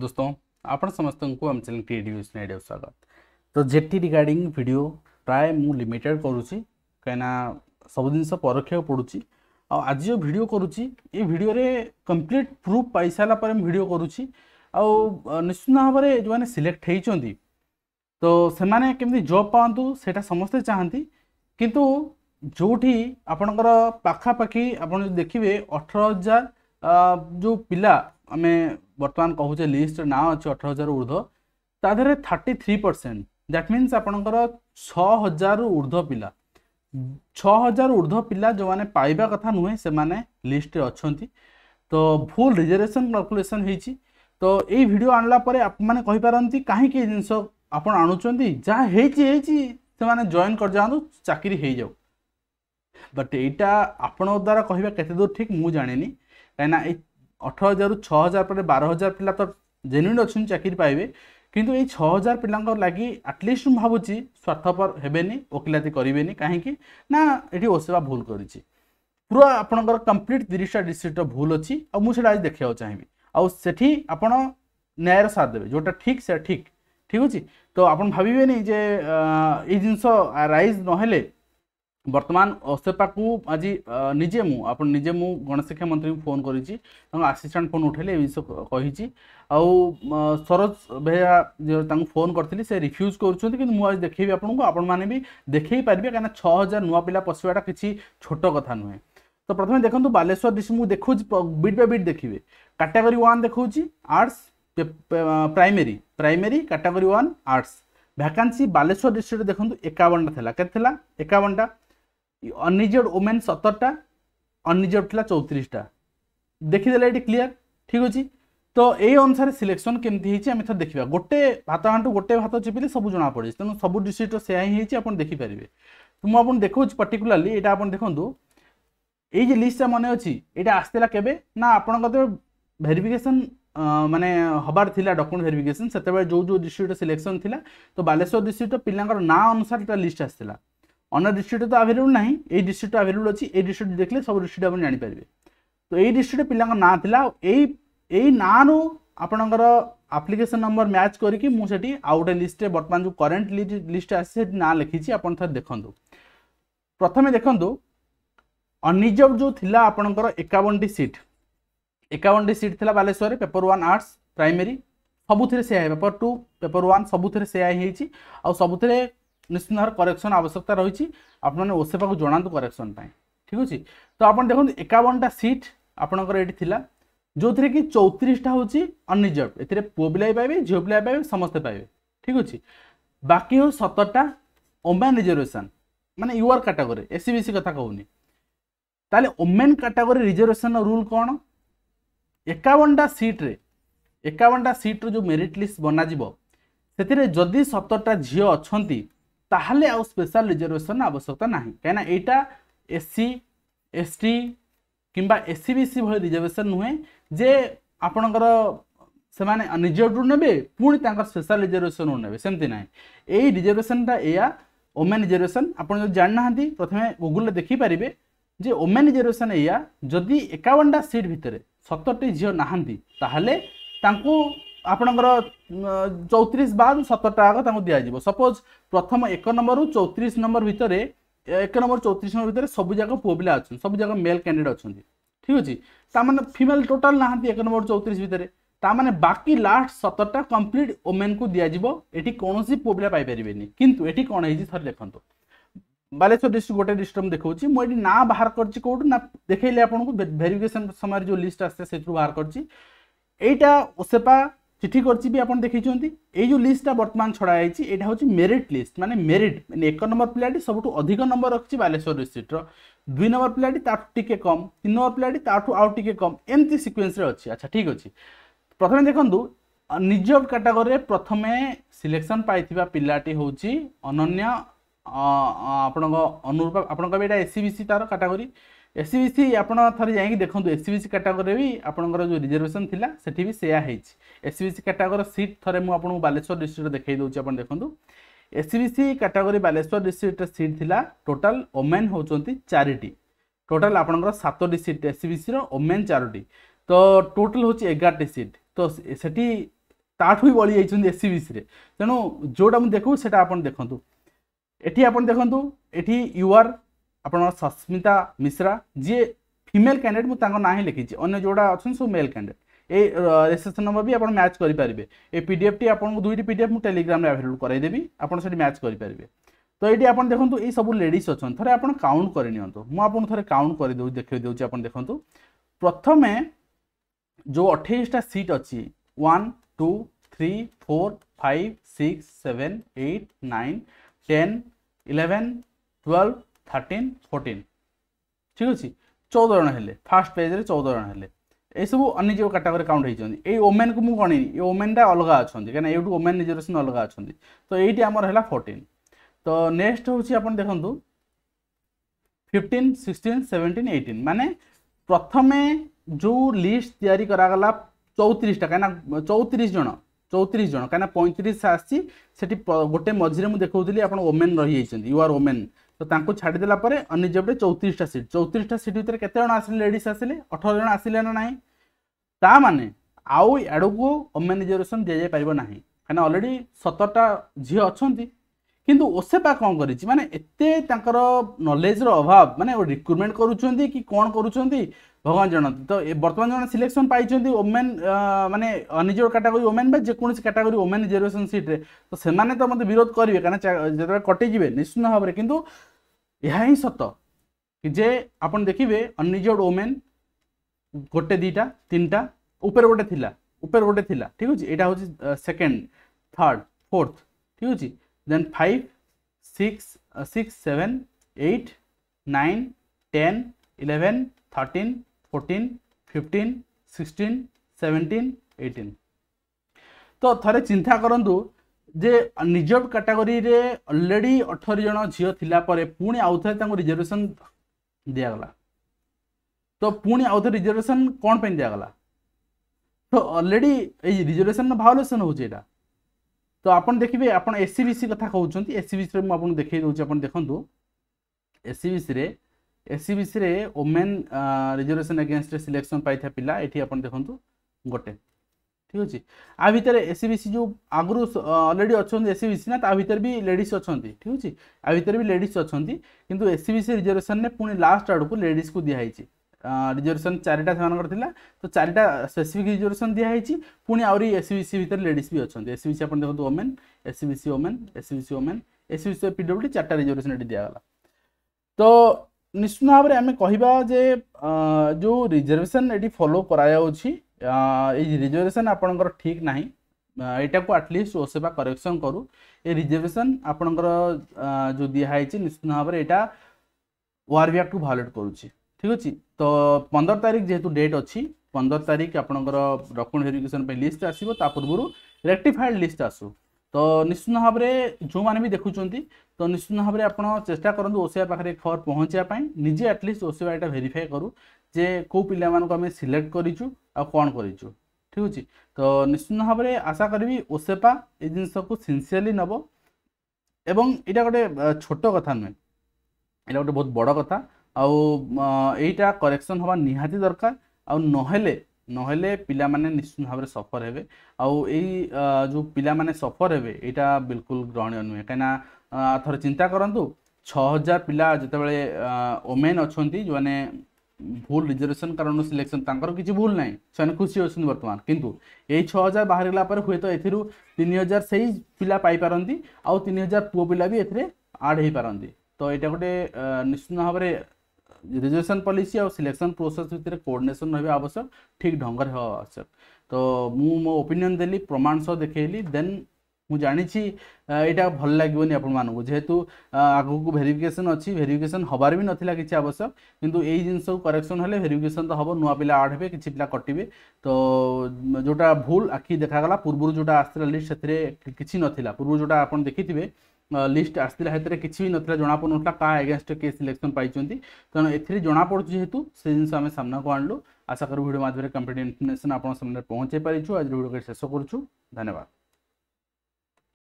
दोस्तों आप समस्त आम चैनल क्रिएटिव स्नाइड स्वागत तो जेटी रिगार्डिंग वीडियो प्राय मु लिमिटेड करुच्ची कहीं सब जिन पर पड़ू आज जो भिड करुच्ची भिडियो कम्प्लीट प्रूफ पाई सारापर मुझ भिडियो करुच्ची आउ निश्चित भाव तो में जो मैंने सिलेक्ट होती तो से जब पात से समस्ते चाहती कितु भी आपणकर पखापाखी आप देखिए अठर हजार जो पिला आम বর্তমান কহুছে লিষ্টর না অছি অঠর হাজার ঊর্ধ্ব তা দেহে thirty three percent that means আপনার ছ হাজার ঊর্ধ্ব পিলা ছ হাজার ঊর্ধ্ব পিলা যে পাইবা কথা নুহে সে লিষ্টে অনেক তো ভুল রিজর্ভেসন ক্যালকুলেসন হয়েছি তো এই ভিডিও আনলা পরে আপনার কইপারতি কাহিকি এই জিনিস আপনার আনুচার যা হয়েছি হয়েছি সে জয়েন করে যাতে চাকরি হয়ে যাও বট এইটা আপনার দ্বারা কহা কেতে দূর ঠিক মু জাঁনি কিনা এই ଅଠର ହଜାରରୁ ଛଅ ହଜାର ପରେ ବାର ହଜାର ପିଲା ତ ଜେନ୍ୟୁନ୍ ଅଛନ୍ତି ଚାକିରି ପାଇବେ କିନ୍ତୁ ଏଇ ଛଅ ହଜାର ପିଲାଙ୍କ ଲାଗି ଆଟଲିଷ୍ଟ ମୁଁ ଭାବୁଛି ସ୍ୱାର୍ଥପର ହେବେନି ଓକିଲାତି କରିବେନି କାହିଁକି ନା ଏଠି ଓସେବା ଭୁଲ କରିଛି ପୁରା ଆପଣଙ୍କର କମ୍ପ୍ଲିଟ୍ ତିରିଶଟା ଡିଷ୍ଟ୍ରିକ୍ଟର ଭୁଲ ଅଛି ଆଉ ମୁଁ ସେଇଟା ଆଜି ଦେଖିବାକୁ ଚାହିଁବି ଆଉ ସେଠି ଆପଣ ନ୍ୟାୟର ସାଥ ଦେବେ ଯେଉଁଟା ଠିକ୍ ସେଟା ଠିକ୍ ଠିକ୍ ଅଛି ତ ଆପଣ ଭାବିବେନି ଯେ ଏଇ ଜିନିଷ ରାଇଜ୍ ନହେଲେ बर्तमान से को आज निजे मुझे निजे गणशिक्षा मंत्री को फोन कर फोन उठे जिस सरोज भैया जो फोन करी से रिफ्यूज कर देखी आपको आप देख पारे कहीं छः हजार नुआ पिला पशाटा किसी छोट कथा नुहे तो प्रथम देखो बालेश्वर डिस्ट्री मुझे देखा बिट बाय बिट देखिए कैटेगरी वन देखा arts primary primary category one arts vacancy Baleswar district देखो एकावनटा थे कैसे एकावनटा অনরিজর্ড ওমেন সতরটা অনরিজর্ড লা চৌত্রিশটা দেখিদেলে এটি ক্লিয়ার ঠিক আছে তো এই অনুসারে সিলেকশন কেমতি হয়েছে আমি থর দেখা গোটে ভাত ঘাটু গোটে ভাত চেপিলে সবু জনা পড়ছে তেমন সবু ডিস্ট্রিক্টর সেয়া হি হয়েছে আপনার দেখিপারে তো মু আপনার দেখছি পার্টিকুলারলি এটা আপনার দেখুন এই যে লিস্টটা মনে অছি এটা আসছিলা কেবে না আপনার কত ভেরিফিকেসন মানে হবার লা ডকুমেন্ট ভেরিফিকেসন সেতবে যে যে ডিস্ট্রিক্টর সিলেকশন লা তো বালেশ্বর ডিস্ট্রিক্টর পিলাঙ্কর না অনুসারে এটা লিস্ট আসছিলা অনার ডিস্ট্রিক্টে তো আভেলেবল না এই ডিস্ট্রিক্ট আভেলেবল অছি এই ডিস্ট্রিক্ট দেখলে সব ডিস্ট্রিক্ট আপনার জাঁপারে তো এই ডিস্ট্রিক্ট পিলাঙ্ না লা এই এই না রু আপনার আপ্লিকেসন নম্বর ম্যাচ করি সেটি আউ গোটে লিস্টে বর্তমান যে করেন্ট লিস্ট আসছে সেটি না লিখিছি আপনার থাকে দেখুন প্রথমে দেখুন অনিজব যে লা আপনার একাবনটি সিট একাবনটি সিট লা বালেশ্বরের পেপর ওয়ান আর্টস প্রাইমেরি ସବୁଥିରେ ସେୟା ପେପର ଟୁ ପେପର ୱାନ୍ ସବୁଥିରେ ସେୟା ହେଇଛି ଆଉ ସବୁଥିରେ নিশ্চিত ভাবে করেকশন আবশ্যকতা রয়েছে আপনার ওসেফাকে জনাতু করেকশন পাই ঠিক আছে তো আপনার দেখুন একাবনটা সিট আপনার এটি লা ଯେଉଁଥିରେ କି ଚଉତିରିଶଟା ହେଉଛି ଅନରିଜର୍ଭ ଏଥିରେ ପୁଅ ପିଲା ବି ପାଇବେ ଝିଅ ପିଲା ବି ପାଇବେ ସମସ୍ତେ ପାଇବେ ଠିକ୍ ଅଛି ବାକି ହେଉଛି ସତରଟା ଓମେନ୍ ରିଜର୍ଭେସନ୍ ମାନେ ୟୁଆର୍ କାଟାଗୋରୀ ଏସି ବିସି କଥା କହୁନି ତାହେଲେ ଓମେନ୍ କାଟାଗୋରୀ ରିଜର୍ଭେସନ୍ର ରୁଲ୍ କ'ଣ ଏକାବନଟା ସିଟ୍ରେ ଏକାବନଟା ସିଟ୍ର ଯେଉଁ ମେରିଟ୍ ଲିଷ୍ଟ ବନାଯିବ ସେଥିରେ ଯଦି ସତରଟା ଝିଅ ଅଛନ୍ତି তাহলে আউ স্পেশাল রিজর্ভেশন আবশ্যকতা না কিনা এইটা এসসি এসটি কিংবা এসসি বিসি ভি রিজর্ভেশন নুহে যে আপনার সেমানে রিজর্ভরু নেবে পুঁ তাঁর স্পেশাল রিজর্ভেশনরু নেবে সেমতি না এই রিজর্ভেশনটা এয়া ওমেন রিজর্ভেশন আপনার যদি জাঁ না প্রথমে গুগলে দেখিপারে যে ওমেন রিজর্ভেশন এয়া যদি একাবনটা সিট ভিতরে সতরটি ঝিও না তাহলে তাঁকু ଆପଣଙ୍କର ଚଉତିରିଶ ବାଦ ସତର ଟାକ ତାଙ୍କୁ ଦିଆଯିବ ସପୋଜ୍ ପ୍ରଥମ ଏକ ନମ୍ବରରୁ ଚଉତିରିଶ ନମ୍ବର ଭିତରେ ଏକ ନମ୍ବର ଚଉତିରିଶ ନମ୍ବର ଭିତରେ ସବୁଯାକ ପୁଅ ପିଲା ଅଛନ୍ତି ସବୁଯାକ ମେଲ୍ କ୍ୟାଣ୍ଡିଡେଟ୍ ଅଛନ୍ତି ଠିକ୍ ଅଛି ତାମାନେ ଫିମେଲ୍ ଟୋଟାଲ୍ ନାହାନ୍ତି ଏକ ନମ୍ବର ଚଉତିରିଶ ଭିତରେ ତାମାନେ ବାକି ଲାଷ୍ଟ ସତରଟା କମ୍ପ୍ଲିଟ୍ ଓମେନ୍କୁ ଦିଆଯିବ ଏଠି କୌଣସି ପୁଅ ପିଲା ପାଇପାରିବେନି କିନ୍ତୁ ଏଠି କ'ଣ ହେଇଛି ଥରେ ଦେଖନ୍ତୁ ବାଲେଶ୍ୱର ଡିଷ୍ଟ୍ରିକ୍ଟ ଗୋଟେ ଡିଷ୍ଟ୍ରିକ୍ଟ ମୁଁ ଦେଖାଉଛି ମୁଁ ଏଠି ନାଁ ବାହାର କରିଛି କେଉଁଠୁ ନା ଦେଖେଇଲେ ଆପଣଙ୍କୁ ଭେରିଫିକେସନ୍ ସମୟରେ ଯେଉଁ ଲିଷ୍ଟ ଆସେ ସେଥିରୁ ବାହାର କରିଛି ଏଇଟା ଓସେପା চিঠি করছি বি আপনার দেখেছেন এই যে লিষ্টটা বর্তমান ছড়া হয়েছে এটা হচ্ছে মেরিট লিষ্ট মানে মেরিট মানে এক নম্বর পিলাটি সবুঠু অধিক নম্বর রাখছে বালেশ্বর ডিস্ট্রিক্টর দুই নম্বর পিলাটি তাঠু টিকে কম তিন নম্বর পিলাটি তাঠু আউ টিকে কম এমতি সিকুয়েন্সরে অছি আচ্ছা ঠিক আছে প্রথমে দেখুন নিজ ক্যাটাগোরি প্রথমে সিলেকশন পাই পিলাটি হচ্ছে অনন্যা আপনার অনুরূপা আপনার এটা এসিবিসি তার ক্যাটাগোরি এসিবিসি আপনার থাকে যাই দেখুন এসিবিসি ক্যাটাগোরি বি আপনার যে রিজর্ভেসন লা সেটি বি সেয়া হয়েছে এসিবিসি ক্যাটাগোরি সিট থাকে মু আপনার বালেশ্বর ডিস্ট্রিক্ট দেখাই দেছি আপনার দেখুন এসিবিসি ক্যাটাগোরি বালেশ্বর ডিস্ট্রিক্টর সিট লা টোটাল ওমেন হচ্ছেন চারিটি টোটাল আপনার সাতটি সিট এসিবিসির ওমেন চারোটি তো টোটাল হচ্ছে এগারোটি সিট তো সেটি তাঠু বি বলি যাই এসিবিসি তেমন যেটা দেখু সেটা আপনার দেখুন এটি আপনার দেখুন এটি ইউআর আপনার সস্মিতা মিশ্রা যে ফিমেল ক্যান্ডিডেট মু তাঙ্ক না লিখিছি অন্য যেটা অনেক সব মেল ক্যান্ডিডেট এই রেজিষ্ট্রেসন নম্বর বি আপনার ম্যাচ করে পারবে এই পিডিএফটি আপনার দুইটি পিডিএফ মু টেলিগ্রামে আভেলেবল করাইদেবি আপনার সেটি ম্যাচ করে পারবে তো এটি আপনার দেখুন এই সব লেডিজ অনেক থাকে আপনার কাউন্ট করে নিতু মু আপনার থাকে কাউন্ট করে দেউ দেখে দেছি আপনার দেখুন প্রথমে যে অঠেইশটা সিট অছি one two three four five six seven eight nine ten eleven twelve thirteen fourteen ଠିକ୍ ଅଛି ଚଉଦ ଜଣ ହେଲେ ଫାର୍ଷ୍ଟ ପେଜ୍ରେ ଚଉଦ ଜଣ ହେଲେ ଏସବୁ ଅନ୍ୟଜୀବ କାଟାଗୋରୀ କାଉଣ୍ଟ ହେଇଛନ୍ତି ଏଇ ଓମେନ୍କୁ ମୁଁ ଗଣିନି ଏ ଓମେନ୍ଟା ଅଲଗା ଅଛନ୍ତି କାହିଁକିନା ଏଇଠୁ ଓମେନ୍ ରିଜର୍ଭେସନ୍ ଅଲଗା ଅଛନ୍ତି ତ ଏଇଟି ଆମର ହେଲା ଫୋର୍ଟିନ୍ ତ ନେକ୍ସଟ ହେଉଛି ଆପଣ ଦେଖନ୍ତୁ ଫିଫ୍ଟିନ୍ ସିକ୍ସଟିନ୍ ସେଭେଣ୍ଟିନ୍ ଏଇଟିନ୍ ମାନେ ପ୍ରଥମେ ଯେଉଁ ଲିଷ୍ଟ ତିଆରି କରାଗଲା ଚଉତିରିଶଟା କାହିଁକିନା ଚଉତିରିଶ ଜଣ চৌত্রিশ জন কেন পঁয়ত্রিশ আসছি সেটি গোটে মঝিরে মু দেখাউলি আপনার ওমেন রয়েছেন ইউ আর ওমেন তো তাঁকু ছাড়ি দেলা পরে অনিজবরে চৌত্রিশটা সিট চৌত্রিশটা সিট ভিতরে কেতে জন আসলে লেডিস আসলে অঠর জন আসলে না নাই তা মানে আউ আড়কু ওমেন রিজর্ভেসন দিয়ে যাই পারিব না কারণ অলরেডি সতরটা ঝিও অনেক কিন্তু ওসেপা কম করেছি মানে এতে তাঁকর নলেজর অভাব মানে রিক্রুটমেন্ট করুছেন কি কোণ করুছেন ভগবান জানতে তো বর্তমান জন সিলেকশন পাইছেন ওমেন মানে অনিজোর ক্যাটাগোরি ওমেন বা যেকোন ক্যাটাগোরি ওমেন রিজর্ভেসন সিট্রে তো সেমানে তো মতো বিরোধ করবে কারণ যেতবে কটে যাবে নিশ্চিত ভাবে কিন্তু ଏହା ହିଁ ସତ ଯେ ଆପଣ ଦେଖିବେ ଅନ୍ୟୁଜର୍ଡ ଓମେନ୍ ଗୋଟେ ଦୁଇଟା ତିନିଟା ଉପରେ ଗୋଟେ ଥିଲା ଉପରେ ଗୋଟେ ଥିଲା ଠିକ୍ ଅଛି ଏଇଟା ହେଉଛି ସେକେଣ୍ଡ ଥାର୍ଡ଼ ଫୋର୍ଥ ଠିକ୍ ଅଛି then five six six seven eight nine ten eleven thirteen fourteen fifteen sixteen seventeen eighteen ତ ଥରେ ଚିନ୍ତା କରନ୍ତୁ ଯେ ରିଜର୍ଭ କାଟାଗୋରୀରେ ଅଲରେଡ଼ି ଅଠର ଜଣ ଝିଅ ଥିଲା ପରେ ପୁଣି ଆଉଥରେ ତାଙ୍କୁ ରିଜର୍ଭେସନ୍ ଦିଆଗଲା ତ ପୁଣି ଆଉଥରେ ରିଜର୍ଭେସନ୍ କ'ଣ ପାଇଁ ଦିଆଗଲା ତ ଅଲରେଡ଼ି ଏଇ ରିଜର୍ଭେସନ୍ର ଭାଓଲେସନ୍ ହେଉଛି ଏଇଟା ତ ଆପଣ ଦେଖିବେ ଆପଣ ଏସ୍ସି ବି ସି କଥା କହୁଛନ୍ତି ଏସ୍ସି ବି ସିରେ ମୁଁ ଆପଣଙ୍କୁ ଦେଖାଇ ଦେଉଛି ଆପଣ ଦେଖନ୍ତୁ ଏସ୍ସି ବି ସିରେ ଏସ୍ସି ବି ସିରେ ଓମେନ୍ ରିଜର୍ଭେସନ୍ ଏଗେନଷ୍ଟରେ ସିଲେକ୍ସନ୍ ପାଇଥିବା ପିଲା ଏଠି ଆପଣ ଦେଖନ୍ତୁ ଗୋଟେ ঠিক আছে ଆ ଭିତରେ ଏସ୍ସିବିସି ଯେଉଁ ଆଗରୁ ଅଲରେଡ଼ି ଅଛନ୍ତି ଏସ୍ସିବିସି ନା ତା ଭିତରେ ବି ଲେଡ଼ିସ୍ ଅଛନ୍ତି ଠିକ୍ ଅଛି ଆ ଭିତରେ ବି ଲେଡ଼ିସ୍ ଅଛନ୍ତି କିନ୍ତୁ ଏସ୍ସିବିସି ରିଜର୍ଭେସନ୍ରେ ପୁଣି ଲାଷ୍ଟ ଆଡ଼କୁ ଲେଡ଼ିସ୍କୁ ଦିଆହେଇଛି ରିଜର୍ଭେସନ୍ ଚାରିଟା ସେମାନଙ୍କର ଥିଲା ତ ଚାରିଟା ସ୍ପେସିଫିକ୍ ରିଜର୍ଭେସନ୍ ଦିଆହେଇଛି ପୁଣି ଆହୁରି ଏସ୍ସିବିସି ଭିତରେ ଲେଡ଼ିସ୍ ବି ଅଛନ୍ତି ଏସ୍ସିବିସି ଆପଣ ଦେଖନ୍ତୁ women SCBC women SCBC women SCBC PWD ଚାରିଟା ରିଜର୍ଭେସନ୍ ଏଠି ଦିଆଗଲା ତ ନିଶ୍ଚିତ ଭାବରେ ଆମେ କହିବା ଯେ ଯେଉଁ ରିଜର୍ଭେସନ୍ ଏଠି ଫଲୋ କରାଯାଉଛି ଏଇ ରିଜର୍ଭେସନ୍ ଆପଣଙ୍କର ଠିକ୍ ନାହିଁ ଏଇଟାକୁ ଆଟଲିଷ୍ଟ ଓସେବା କରେକ୍ସନ୍ କରୁ ଏ ରିଜର୍ଭେସନ୍ ଆପଣଙ୍କର ଯେଉଁ ଦିଆହେଇଛି ନିଶ୍ଚିତ ଭାବରେ ଏଇଟା ওয়ার্বি আক্টু ভায়োলেট করুছি ঠিক আছে তো পনেরো তারিখ যেহেতু ডেট অছি পনেরো তারিখ আপনার ডকুমেন্ট ভেরিফিকেসন লিষ্ট আসব তা পূর্ব রেক্টিফাইড লিষ্ট আসু তো নিশ্চিত ভাবে যে দেখুম তো নিশ্চিত ভাবে আপনার চেষ্টা করুন ওসিয়া পাখে খবর পৌঁছাই নিজে আটলিস্ট ওসিয়া এটা ভেরিফাই করু যে କେଉଁ ପିଲାମାନଙ୍କୁ ଆମେ ସିଲେକ୍ଟ କରିଛୁ ଆଉ କ'ଣ କରିଛୁ ଠିକ୍ ଅଛି ତ ନିଶ୍ଚିନ୍ତ ଭାବରେ ଆଶା କରିବି ଓସେପା ଏ ଜିନିଷକୁ ସିନ୍ସିୟରଲି ନେବ ଏବଂ ଏଇଟା ଗୋଟେ ଛୋଟ କଥା ନୁହେଁ ଏଇଟା ଗୋଟେ ବହୁତ ବଡ଼ କଥା ଆଉ ଏଇଟା କରେକ୍ସନ୍ ହେବା ନିହାତି ଦରକାର ଆଉ ନହେଲେ ନହେଲେ ପିଲାମାନେ ନିଶ୍ଚିନ୍ତ ଭାବରେ ସଫର ହେବେ ଆଉ ଏଇ ଯେଉଁ ପିଲାମାନେ ସଫର ହେବେ ଏଇଟା ବିଲକୁଲ ଗ୍ରହଣୀୟ ନୁହେଁ କାହିଁକିନା ଥରେ ଚିନ୍ତା କରନ୍ତୁ ଛଅ ହଜାର ପିଲା ଯେତେବେଳେ ଓମେନ୍ ଅଛନ୍ତି ଯେଉଁମାନେ ভুল রিজর্ভেশন কারণ সিলেকশন তাঁর কিছু ভুল না সে খুশি অনেক বর্তমান কিন্তু এই ছ হাজার বাহারি গলা পরে হুয়ে তো এর তিন হাজার সেই পিলা পাইপার আন হাজার পুয় পিলা বি এর আড হয়ে পারতি তো এটা গোটে নিশ্চিত ভাবে রিজর্ভেশন পলিসি আর সিলেকশন প্রোসেস ভিতরে কোর্ডিনেসন রহবা আবশ্যক ঠিক ঢঙ্গরে হওয়া আবশ্যক তো মু মো ওপিনিয়ন দেলি প্রমাণ সহ দেখেলি দেন ମୁଁ ଜାଣିଛି ଏଇଟା ଭଲ ଲାଗିବନି ଆପଣମାନଙ୍କୁ ଯେହେତୁ ଆଗକୁ ଭେରିଫିକେସନ୍ ଅଛି ଭେରିଫିକେସନ୍ ହେବାର ବି ନଥିଲା କିଛି ଆବଶ୍ୟକ କିନ୍ତୁ ଏଇ ଜିନିଷକୁ କରେକ୍ସନ୍ ହେଲେ ଭେରିଫିକେସନ୍ ତ ହେବ ନୂଆ ପିଲା ଆଡ଼୍ ହେବେ କିଛି ପିଲା କଟିବେ ତ ଯେଉଁଟା ଭୁଲ ଆଖି ଦେଖାଗଲା ପୂର୍ବରୁ ଯେଉଁଟା ଆସିଥିଲା ଲିଷ୍ଟ ସେଥିରେ କିଛି ନଥିଲା ପୂର୍ବରୁ ଯେଉଁଟା ଆପଣ ଦେଖିଥିବେ লিষ্ট আসলে সেতরে কিছু বি নথিলা জনা পড়ুনথিলা কা এগেনস্ট কে সিলেকশন পাইছন্তি তেণু এথিরে জনা পড়ুছি যেহেতু সে জিনিস আমি সামনাকু আনলু আশা করু ভিডিও মাধ্যমে কমপ্লিট ইনফরমেশন আপনার সামনে পৌঁছাই পারিছু আজ ভিডিওকে শেষ করছু ধন্যবাদ